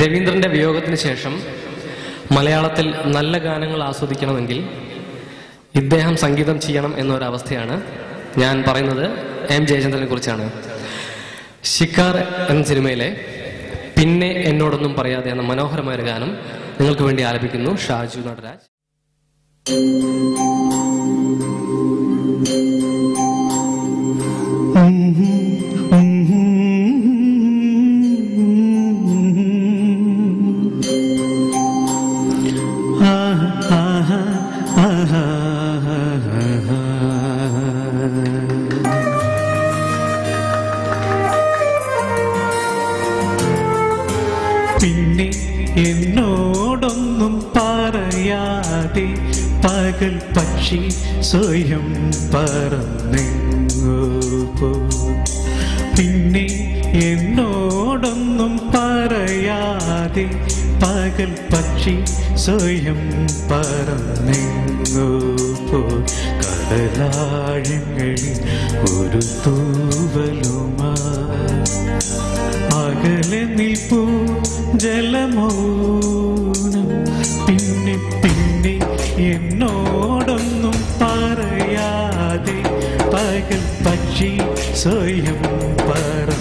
രവീന്ദ്രന്റെ വിയോഗത്തിന് ശേഷം മലയാളത്തിൽ നല്ല ഗാനങ്ങൾ ആസ്വദിക്കണമെങ്കിൽ ഇദ്ദേഹം സംഗീതം ചെയ്യണം എന്നൊരവസ്ഥയാണ് ഞാൻ പറയുന്നത് എം ജയചന്ദ്രനെ കുറിച്ചാണ്. ഷിക്കാർ എന്ന സിനിമയിലെ പിന്നെ എന്നോടൊന്നും പറയാതെ എന്ന മനോഹരമായൊരു ഗാനം നിങ്ങൾക്ക് വേണ്ടി ആലപിക്കുന്നു. ഷാജു നടരാജ്. എന്നോടൊന്നും പറയാതെ പകൽ പക്ഷി സ്വയം പറന്നെങ്ങോ പിന്നെ എന്നോടൊന്നും പറയാതെ പകൽ പക്ഷി സ്വയം പറന്നെങ്ങോ കടലാഴങ്ങളിൽ ഒരു തൂവലുമാ. അകലെ നിൽപ്പൂ ജലമൗനം. പിന്നെ പിന്നെ എന്നോടൊന്നും പറയാതെ പകൽ പക്ഷി സ്വയം പറന്നെങ്ങോ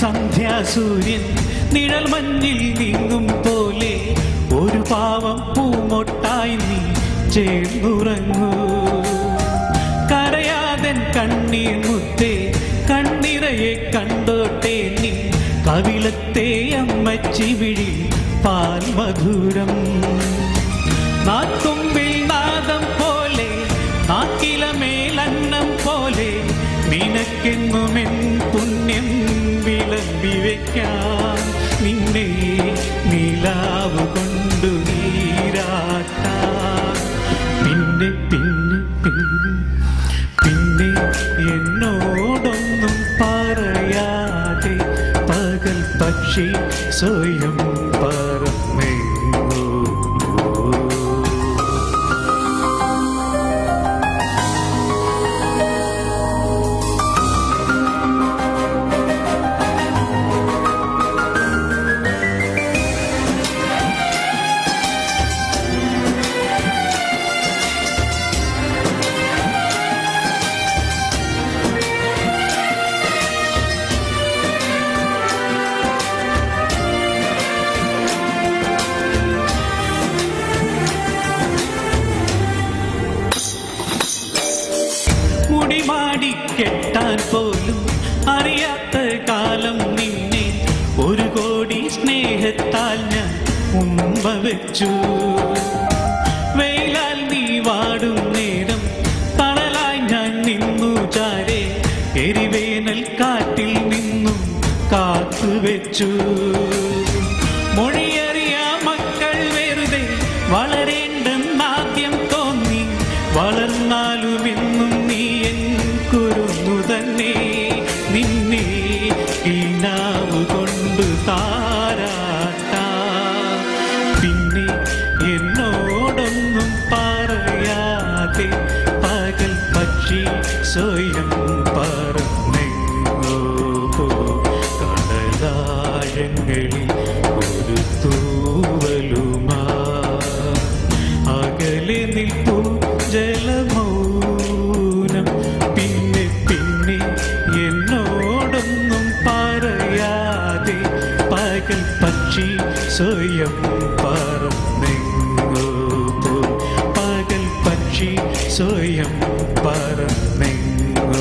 സന്ധ്യാസൂര്യൻ നിഴൽ മഞ്ഞിൽ നീങ്ങും പോലെ ഒരു പാവം പൂമൊട്ടായി നീ ചേർന്നുറങ്ങൂ. കരയാതൻ കണ്ണീർ മുത്തേ കണ്ണിറയെ കണ്ടോട്ടെ നീ. കവിളത്തെ അമ്മച്ചി വിഴി പാൽ മധുരം നാക്കുമ്പിൽ പിന്നെ പിന്നെ പിന്നെ. പിന്നെ എന്നോടൊന്നും പറയാതെ പകൽ പക്ഷി സ്വയം പറന്നെങ്ങോ മുടിമാടി കെട്ടാൻ പോലും അറിയാത്ത കാലം നിന്നെ ഒരു കോടി സ്നേഹത്താൽ ഞാൻ ഉമ്മ വെച്ചു. വെയിലാൽ നീ വാടും നേരം തണലായി ഞാൻ നിന്നു ചാരെ എരിവേനൽ കാറ്റിൽ നിന്നും കാത്തുവെച്ചു വെച്ചു. വളരേണ്ടെന്നാദ്യം തോന്നി വളർന്നാലും സ്വയം പറന്നെങ്ങോ പോ കടലാഴങ്ങളിൽ ഒരു തൂവലുമാ. അകലെ നിൽപ്പൂ ജലമൗനം പിന്നെ പിന്നെ എന്നോടൊന്നും പറയാതെ പകൽ പക്ഷി സ്വയം സ്വയം പറന്നെങ്ങോ